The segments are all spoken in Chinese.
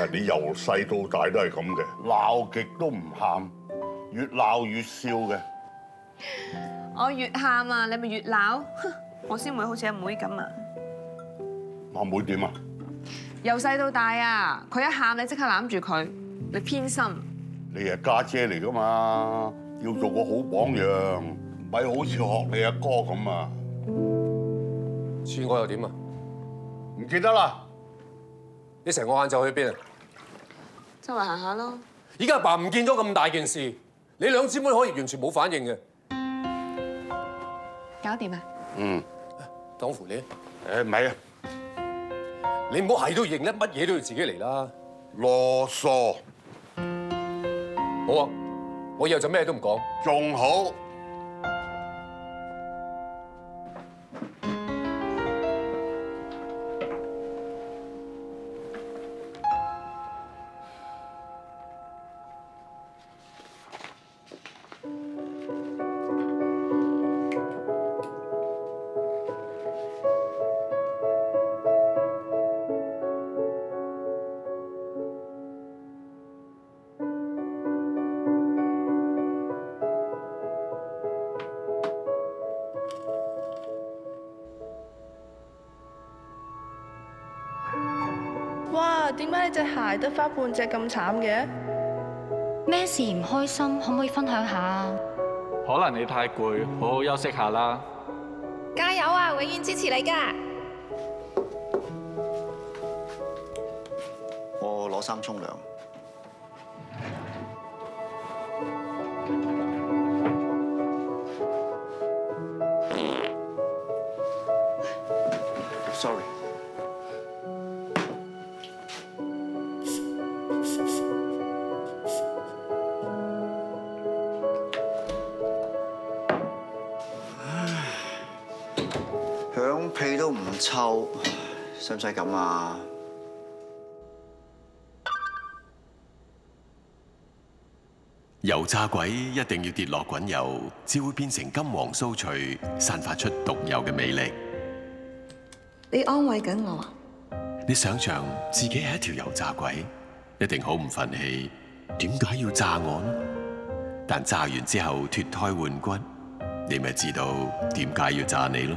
啊！你由細到大都係咁嘅，鬧極都唔喊，越鬧越笑嘅。我越喊啊，你咪越鬧，哼我先會好似阿妹咁啊！阿妹點啊？由細到大啊，佢一喊你即刻攬住佢，你偏心。你係家姐嚟噶嘛，要做個好榜樣，唔係好似學你阿哥咁啊！似我又點啊？唔記得啦。你成個晏晝去邊啊？周圍行下咯。依家阿爸唔見咗咁大件事，你兩姊妹可以完全冇反應嘅。搞掂啊！嗯。當扶你。誒唔係啊，你唔好係都認咧，乜嘢都要自己嚟啦。囉嗦。好啊，我以後就咩都唔講。仲好。哇！點解你隻鞋得翻半隻咁慘嘅？咩事唔開心？可唔可以分享下啊？可能你太攰，好好休息下啦。加油啊！永遠支持你噶。我攞衫沖涼。Sorry。臭，使唔使咁啊？油炸鬼一定要跌落滾油，至會變成金黃酥脆，散發出獨有嘅魅力。你安慰緊我啊？你想象自己係一條油炸鬼，一定好唔忿氣。點解要炸我呢？但炸完之後脫胎換骨，你咪知道點解要炸你咯。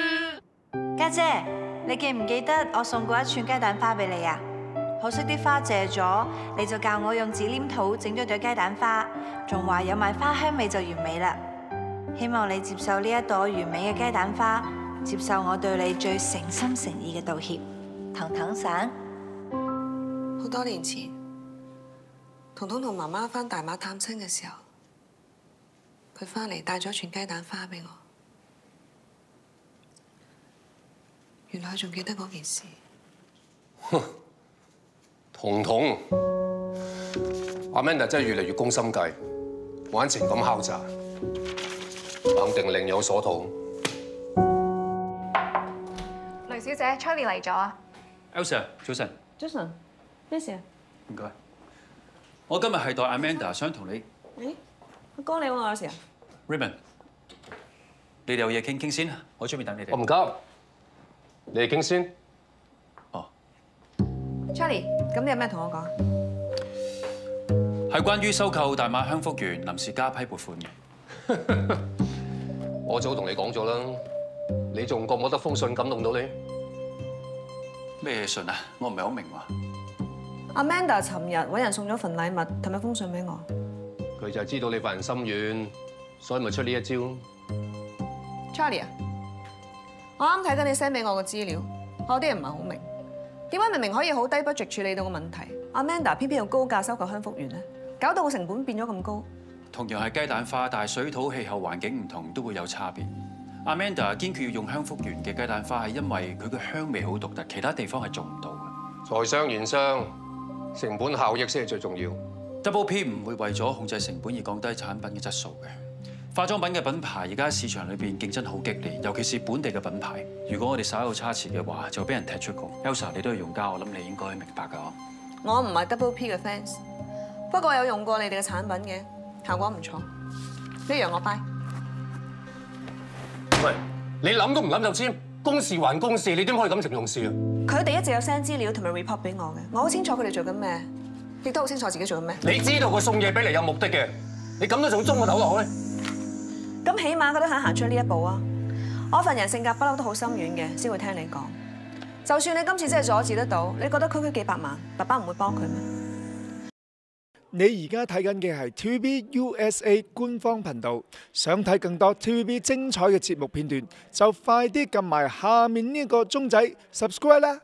家姐，你記唔記得我送過一串雞蛋花俾你啊？可惜啲花谢咗，你就教我用紙黏土整咗朵雞蛋花，仲話有埋花香味就完美啦。希望你接受呢一朵完美嘅雞蛋花，接受我對你最誠心誠意嘅道歉。騰騰醒，好多年前，彤彤同媽媽翻大馬探親嘅時候，佢翻嚟帶咗串雞蛋花俾我。原來佢仲記得嗰件事。彤彤，阿 Manda 真係越嚟越攻心計，玩情感敲詐，肯定另有所圖。雷小姐，Charlie 嚟咗啊！Elsa，早晨。早晨，咩事啊？唔該。我今日係代阿 Manda 想同你誒，阿哥你揾我有事啊？Raymond，你哋有嘢傾傾先，我出面等你哋。我唔急，你哋傾先。Charlie，咁你有咩同我講？係關於收購大馬香福園臨時加批撥款嘅。我早同你講咗啦，你仲覺唔覺得封信感動到你？咩信啊？我唔係好明喎。Amanda 尋日揾人送咗份禮物同埋封信俾我。佢就係知道你發人心軟，所以咪出呢一招。Charlie 啊，我啱睇緊你 send 俾我嘅資料，我有啲嘢唔係好明，點解明明可以好低 budget 處理到個問題，Amanda 偏偏用高價收購香福園咧，搞到個成本變咗咁高。同樣係雞蛋花，但係水土氣候環境唔同，都會有差別。Amanda 堅決要用香福園嘅雞蛋花，係因為佢嘅香味好獨特，其他地方係做唔到嘅。在商言商，成本效益先係最重要。Double P 唔會為咗控制成本而降低產品嘅質素嘅。化妝品嘅品牌而家喺市場裏邊競爭好激烈，尤其是本地嘅品牌。如果我哋稍有差池嘅話，就會俾人踢出局。Elsa，你都係用家，我諗你應該明白㗎。我唔係 Double P 嘅 fans，不過有用過你哋嘅產品嘅，效果唔錯。呢樣我 buy。喂，你諗都唔諗就簽，公事還公事，你點可以感情用事啊？佢哋一直有 send 資料同埋 report 俾我嘅，我好清楚佢哋做緊咩，亦都好清楚自己做緊咩。你知道佢送嘢俾你有目的嘅，你咁都仲中個頭落去？咁起碼佢都肯行出呢一步啊！我份人性格不嬲都好心軟嘅，先會聽你講。就算你今次真係阻止得到，你覺得區區幾百萬，爸爸唔會幫佢咩？你而家睇緊嘅係 TVB USA 官方頻道，想睇更多 TVB 精彩嘅節目片段，就快啲撳埋下面呢個鐘仔 subscribe 啦！